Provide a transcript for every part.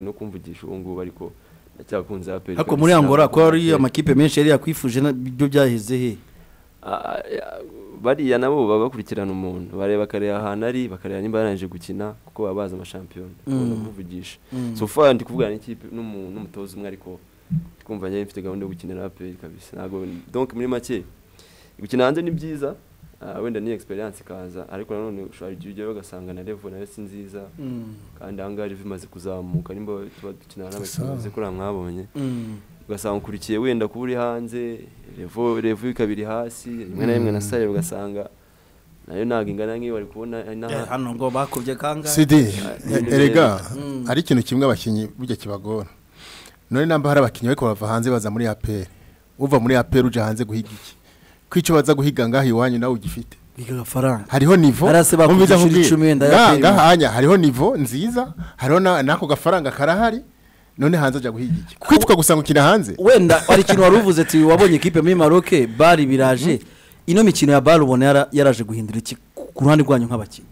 no kumvugisha ubu ngubu ariko ndacyakunze aperi ariko muri Angola ko hari amakipe menshi yari yakwifuje ibyo byaheze he Ah, ya- bariya nabo baba bakurikirana umuntu bareba bakareba ahantu ari bakareba nimba yarangije gukina kuko baba bazi amashampiyona Mm. kumuvugisha Mm. so far ndi kuvugana n'ikipe n'umu- n'umutoza umwe ariko twumva njyewe mfite gahunda yo gukinira aperi kabisa ntabwo donc muri make gukina hanze ni byiza wenda ni experience ikaza ariko nanone ushobora igihe ujyayo ugasanga na level na yo si nziza. Mm. kandi ahangaha level imaze kuzamuka nimba tuba dukinana n'abakinnyi kuriya mwabonye. Mm. ugasanga ukurikiye wenda kuba uri hanze revo revo ikaba iri hasi rimwe na rimwe na sare ugasanga na yo ntabwo ingana nk'iyo bari kubona Eh, inaha hano ngo bakubye kangahe? Sidi ibintu erega Mm. hari ikintu kimwe abakinnyi burya kibagora. None namba hari abakinnyi bariko bava hanze baza muri aperi uva muri aperi uja hanze guhiga iki? Ko icyo baza guhiga ngaho iwanyu nawe ugifite. Hariho nivo? Ngahanya hariho nivo nziza hariho na- n'ako gafaranga karahari none hanze aja guhiga iki. Kwitwa gusa gukina hanze? Wenda hari ikintu wari uvuze ati wabonye ikipe muri Maroc bari biraje. Ino mikino ya bari ubona yara- yaraje guhindura iki? Ku ku ruhande rwanyu nk'abakinnyi.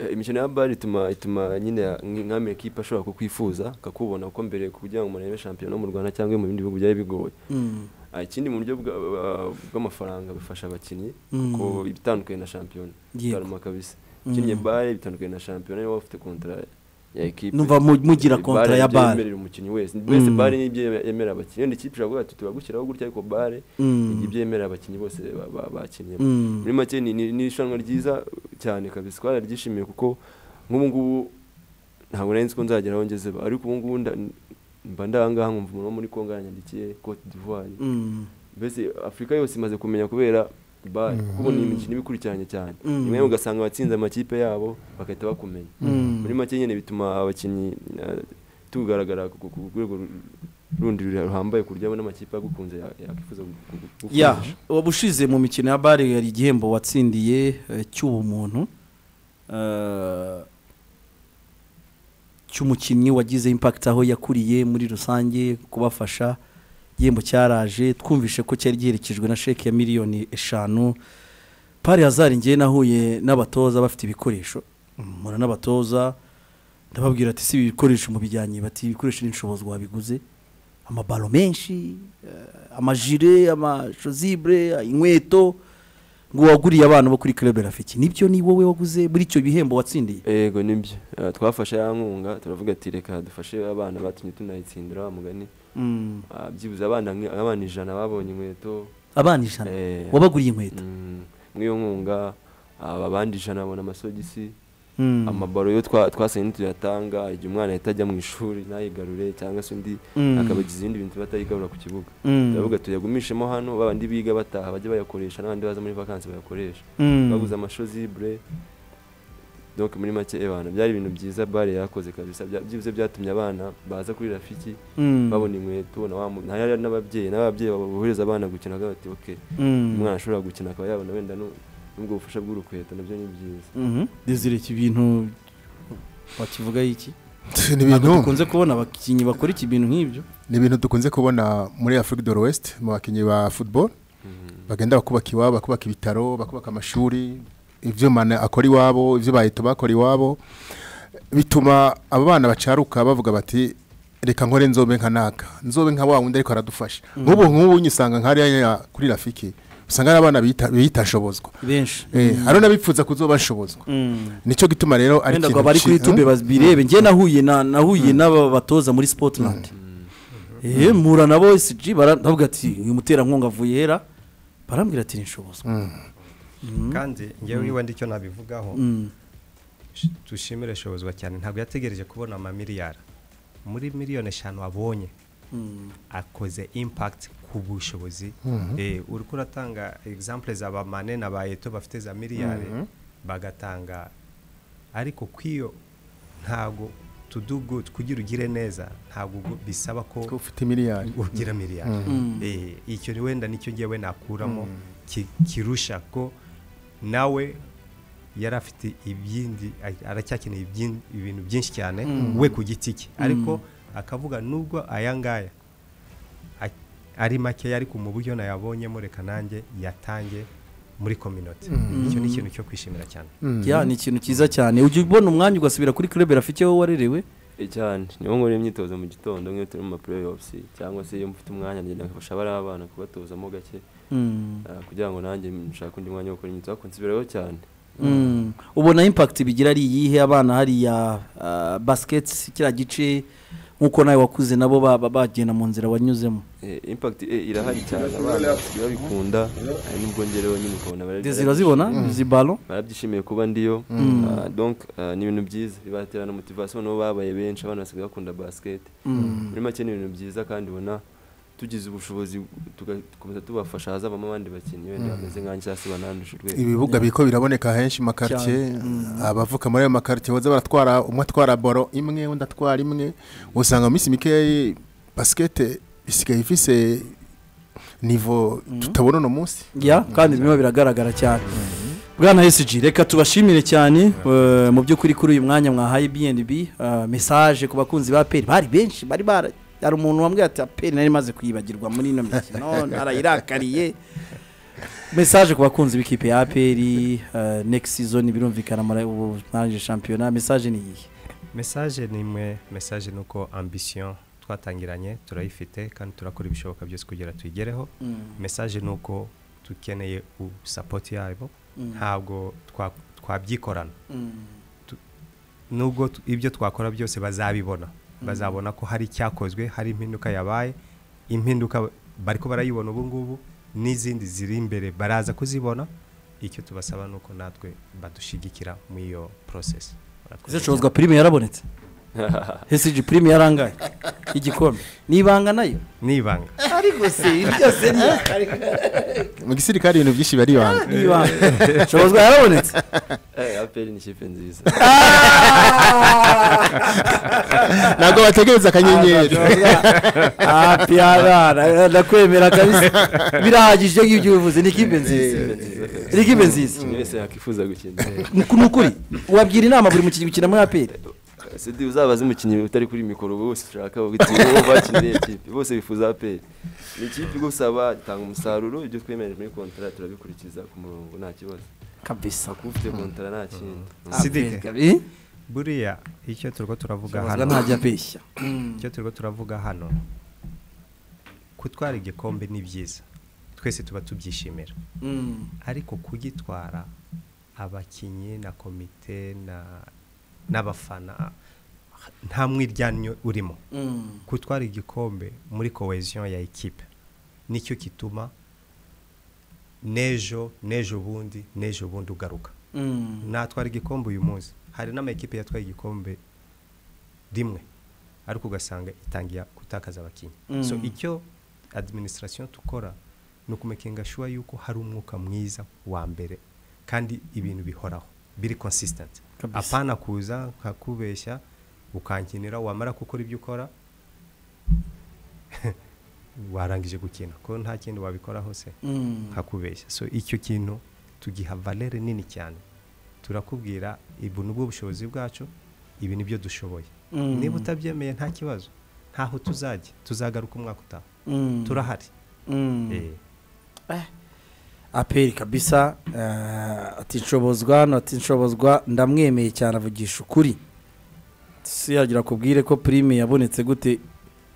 Eh, imikino ya bari ituma ituma nyine nk- nk'ama ekipe ashobora kukwifuza akakubona uko mbere kugira ngo umuntu arebe shampiyona mu Rwanda cyangwa mu bindi bihugu byari bigoye. Mm. Ah, ikindi mu buryo bwa- bw'amafaranga bifasha abakinnyi Mm. kuko ibitandukanye na shampiyona. Bitaruma kabisa ukinnye bare bitandukanye na shampiyona niba ufite kontra ya ekipe. Numva mu- mugira kontra bare ya bare. yemerera umukinnyi wese. Wese Mm. bare ni byo yemerera abakinnyi. Wenda ikipe ishobora kuvuga ati turagushyiraho gutya ariko bare Mm. ibyo yemerera abakinnyi bose ba- ba- bakinnye. Muri make ni irushanwa ryiza cyane kabisa. Twararyishimiye kuko nk'ubu ngubu ntabwo nari nzi ko nzagera aho. Ngeze ariko ubu ngubu mba ndahangaha nkumva umuntu wo muri Congo yanyandikiye Cote d'Ivoire Mm. mbese Afurika yose imaze kumenya kubera bare kuko ubu ni imikino iba ikurikiranye cyane Mm. rimwe ugasanga abatsinze amakipe yabo bagahita bakumenya Mm. muri make nyine bituma abakinnyi tugaragara ku rwego ru- rundi ruhambaye ku buryo abona amakipe agukunze ya- yakwifuza gu- gu- gu- ya gukoresha. ubushize mu mikino ya bare yari igihembo watsindiye eh, cy'ubumuntu eh, cy'umukinnyi wagize impact aho yakuriye muri rusange kubafasha. Igihembo cyaraje twumvishe ko cyari giherekejwe na sheke ya miliyoni eshanu. Pari hazari ngewe nahuye n'abatoza bafite ibikoresho. Mpura n'abatoza ndababwira ati si ibi bikoresho mubijyanye bati ibikoresho n'inshobozi wabiguze. Amabalo menshi eh, amajire amashozibure inkweto. Ngo waguriye abana bo kuri club rafiki. Nibyo ni wowe waguze muri icyo bihembo watsindiye? Yego ni byo Eh, twafashe ya nkunga turavuga ati reka dufashe abana batumye tunayitsindira wa mugani. Mm. Ah, byibuze abana abana ijana babonye inkweto. Abana ijana? Eh, wabaguriye inkweto? Mm, mw'iyo nkunga aba abandi ijana babona amasogisi. Amabaro yo twa- twasanye ntituyatanga igihe umwana ahita ajya mu ishuri ntayigarure cyangwa se undi Mm. akabagiza ibindi bintu batayigarura ku kibuga Mm. turavuga tuyagumishemo hano babandi biga bataha bajye bayakoresha n'abandi baza muri vakansi bayakoresha Mm. baguze amashozibure donc muri make abana byari ibintu byiza bare yakoze kabisa byibuze byatumye abana baza kuri rafiki Mm. babona inkweto n'ababyeyi n'ababyeyi bohereza abana gukina bati ok Mm. umwana ashobora gukina akaba yabona wenda n'ubwo bufasha bw'urukweto na byo ni byiza. Mhm. Desire iki bintu wakivuga iki? Ni ntabwo ibintu dukunze kubona abakinnyi bakora iki bintu nk'ibyo. Ni ibintu dukunze kubona muri Afrique de l'Ouest mu bakinnyi ba football. Bagenda bakubaka iwabo bakubaka ibitaro bakubaka amashuri. Ibyo mana akora iwabo ibyo bahita bakora iwabo. Bituma aba bana bacaruka bavuga bati reka nkore nzobe nka naka. Nzobe nka wa wundi ariko aradufasha. Nk'ubu nk'ubu nyisanga nk'hariya kuri rafiki. Usanga ari abana bita- bitashobozwa benshi. Eh, hariho n'abifuza kuzobashobozwa Mm. ni cyo gituma rero ari ikintu abari kuri Hmm? babirebe njye nahuye na nahuye n'aba batoza muri sportland. Eh mpura nabo SG baravuga ati uyu muterankunga avuye hera. Barambwira ati nishoboza Mm. kandi ngewe niba ndi icyo nabivugaho. Sh- dushimire shobozwa cyane. Ntabwo yategereje kubona amamiliyari muri miliyoni eshanu abonye. Mm. Akoze impact ku bushobozi. Eh uri kuratanga example za ba mane na ba eto bafite za miliyari bagatanga. Ariko kwiyo ntago to do good kugira ugire neza ntabwo bisaba ko ufite miliyari. ugira miliyari. Mm. eh icyo ni wenda ni cyo ngewe nakuramo ki- kirusha ko nawe yari afite ibyindi a- aracyakeneye ibintu byinshi cyane we ku giti cye. Ariko akavuga nubwo aya ngaya ari makeya ariko mu buryo nayabonyemo reka nanjye yatange muri community. Icyo ni ikintu cyo kwishimira cyane. Ya ni ikintu cyiza cyane. Ujya ubona umwanya ugasubira kuri club rafiki wowe warerewe? Eh, cyane. Niho nkora imyitozo mu gitondo nk'iyo turi mu ma playoffs cyangwa se iyo mfite umwanya ngenda nkafasha abari abana kubatozamo gake. Mm. ah, kugira ngo nanjye nshake undi mwanya wo gukora imyitozo. Ariko nsubirayo cyane. Mm. ubona impact bigira ari iyihe? Abana hariya ah, basket kiriya gice nk'uko nawe wakuze nabo baba bagenda mu nzira wanyuzemo. Eh, impact eh, irahari cyane. Abana babikunda hari n'ubwo ngerewe nyine ukabona Desire urazibona? Izi balo barabyishimiye kuba ndiyo. Mm. Ah, ah, ni ibintu byiza. Bibatera na motivation nabo babaye benshi abana basigaye bakunda basket. Mm. muri make ni ibintu byiza kandi ubona tugize ubushobozi tugakomeza tubafasha hazavamo abandi bakinnyi wenda bameze nkanjye cyangwa se banandusha urwego. Ibibuga biko biraboneka henshi mu makaritiye abavuka muri ayo makaritiye baza baratwara umwe atwara boro imwe undi atwara imwe. Usanga mu minsi mikeya basikete isigaye ifise nivo tutabona uno munsi. Ya kandi birimo biragaragara cyane. Bwana esiji reka tubashimire cyane eh, mu by'ukuri kuri uyu mwanya mwahaye bnb eh, mesaje ku bakunzi ba peri bari benshi bari bara hari umuntu wambwiye ati peri nari maze kwibagirwa muri ino mikino narayirakariye. Mesaje ku bakunzi b'ikipe ya peri next season birumvikana mara- ubu mwarangije shampiyona mesaje ni iyihe mesaje ni imwe mesaje ni uko ambisiyo twatangiranye turayifite kandi turakora ibishoboka byose kugira tuyigereho. Mesaje ni uko dukeneye sapoti yabo ntabwo twa- twabyikorana. Nubwo tu- ibyo twakora byose bazabibona. Bazabona ko hari icyakozwe hari impinduka yabaye impinduka bari ko barayibona ubu ngubu n'izindi ziri imbere baraza kuzibona icyo tubasaba ni uko natwe badushyigikira muri iyo porosesi izicuruzwa prime yarabonetse? Esiji prime yarangaye igikombe ni ibanga na yo? N'ibanga ariko se byose ni mu gisirikare ibintu byinshi baribanga ni ibanga. Shobozwa yarabonetse Eh, APR ni ikipe nziza. Ntabwo bategereza akanyenyeri. Hapi abana ndakwemera kabisa. Birahagije nk'ibyo ubivuze. Ni ikipe nziza. Ni ikipe nziza. Buri wese yakwifuza gukina. Ni ni ukuri. Wabwira inama buri mukinnyi gukina muri aperi sidi uzabaze umukinnyi utari kuri mikoro bose ushaka bitewe bakinira ikipe bose bifuza APR ni ikipe igusaba itanga umusaruro ibyo twemereje muri kontara turabikurikiza ku murongo nta kibazo. Kabisa. Kuba ufite kontara nta kindi. Sidike. Kabi- buriya icyo turimo turavuga hano ntajya abeshya icyo turimo turavuga hano gutwara igikombe ni byiza. Twese tuba tubyishimira. Ariko kugitwara abakinnyi na komite na- n'abafana nta mwiryannyo urimo. Gutwara igikombe muri cohesion ya ekipe ni cyo gituma n'ejo n'ejo bundi n'ejo bundi ugaruka. Natwara igikombe uyu munsi. Hari n'amakipe yatwaye igikombe rimwe ariko ugasanga itangiye gutakaza abakinnyi Mm. so icyo administration tukora ni ukumekinga shuwa yuko hari umwuka mwiza wa mbere kandi ibintu bihoraho. Biri consistent. Apana kuza nkakubeshya ukankinira wamara gukora ibyo ukora warangije gukina. Ko nta kindi wabikoraho se nkakubeshya so icyo kintu tugiha valere nini cyane. Turakubwira ibu ni bwo bushobozi bwacu ibi ni byo dushoboye. Niba utabyemeye nta kibazo. Ntaho tuzajya. Tuzagaruka umwaka utaha. Turahari. Eh, aperi kabisa eh, ati nshobozwa hano ati nshobozwa ndamwemeye cyane avugisha ukuri. Si yagira kubwire ko prime yabonetse gute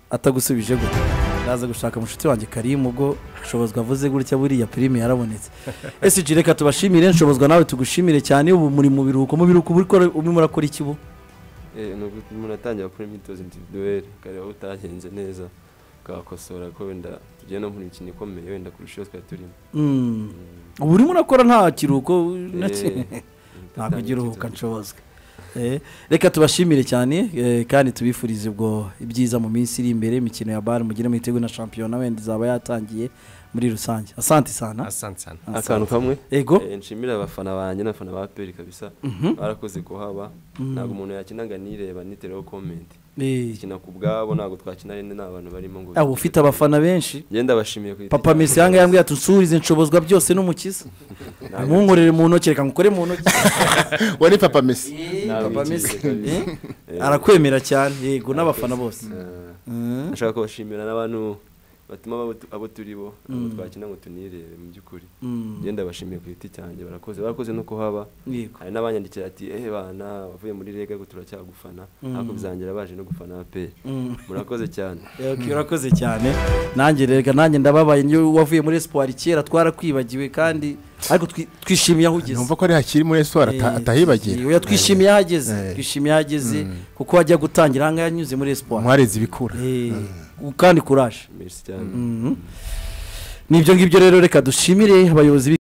atagusubije gute. Ndaza gushaka mushuti wanjye karimu ubwo nshobozwa avuze gutya buriya prime yarabonetse. Esiji reka tubashimire nshobozwa nawe tugushimire cyane ubu muri mu biruhuko mu biruhuko uri gukora- urimo urakora iki ubu? Eh, ni ugu- umuntu atangira gukora imyitozo individuelle ukareba aho utagenze neza. Ukahakosora ko wenda tugiye no mu mikino ikomeye wenda kurusha iyo twari turimo. Mm. ubu urimo urakora nta kiruhuko na Eh, kimwe ntabwo ndatangira ugira uruhuka imyitozo. nshobozwa Eh, reka tubashimire cyane eh, kandi tubifurize ubwo ibyiza mu minsi iri imbere imikino ya bare mugire mwiteguye na shampiyona wenda izaba yatangiye muri rusange. Asante sana. Asante sana. Akantu kamwe? Ego? Nshimira abafana banjye n'abafana ba peri kabisa. Barakoze kuhaba. Ntabwo umuntu yakina ngo anireba nitereho comment. Eh, ikina ku bwabo ntabwo twakina rende nta bantu barimo ngo ah, ufite abafana benshi? Ngenda bashimiye ku papa mesi yanga yambwiye ati nshobozwa byose n'umukiza? Ntabwo. Munkorere mu ntoki reka ngukore mu ntoki. Ni papa mesi Ntabwo papa mesi. Eh, Eh, arakwemera cyane. Yego n'abafana bose. Eh, ndashaka kubashimira n'abantu batuma abo tu- abo turi bo abo Mm. twakina ngo tunirebe mu by'ukuri. Mm. ngenda bashimiye ku giti cyanjye barakoze barakoze no kuhaba hari n'abanyandikira ati ehe bana wavuye muri rega ngo turacyagufana. Mm. ariko bizangira baje no gufana pe Mm. murakoze cyane. Urakoze cyane. Nanjye rega nanjye ndababaye niyo wavuye muri espoir kera twarakwibagiwe kandi ariko twi- twishimiye aho ugeze. Numva ko ari hakiri muri espoir Eh, atahibagira oya twishimiye aho ageze Eh. twishimiye aho ageze kuko wajya gutangira ahangaha yanyuze muri espoir. Mwareze ibikura. Eh, kandi kuraje Mhm. n'ibyo ngibyo rero reka dushimire abayobozi